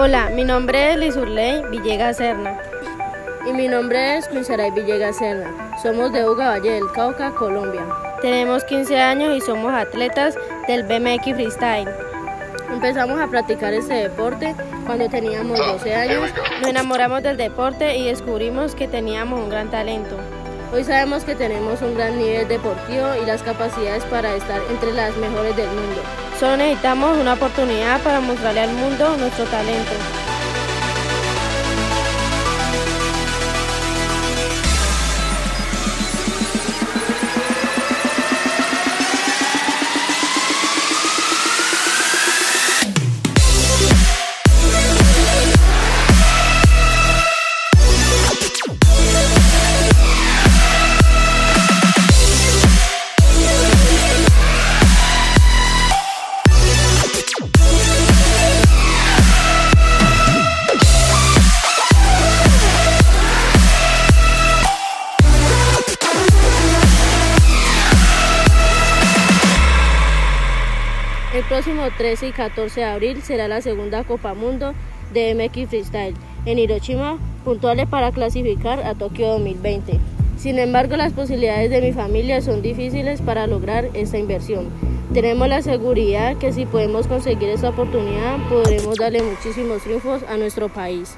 Hola, mi nombre es Lizurley Villegas Serna. Y mi nombre es Quinceray Villegas Serna. Somos de Uga Valle del Cauca, Colombia. Tenemos 15 años y somos atletas del BMX Freestyle. Empezamos a practicar este deporte cuando teníamos 12 años. Nos enamoramos del deporte y descubrimos que teníamos un gran talento. Hoy sabemos que tenemos un gran nivel deportivo y las capacidades para estar entre las mejores del mundo. Solo necesitamos una oportunidad para mostrarle al mundo nuestro talento. El próximo 13 y 14 de abril será la segunda Copa Mundo de MX Freestyle en Hiroshima, puntuales para clasificar a Tokio 2020. Sin embargo, las posibilidades de mi familia son difíciles para lograr esta inversión. Tenemos la seguridad que si podemos conseguir esta oportunidad, podremos darle muchísimos triunfos a nuestro país.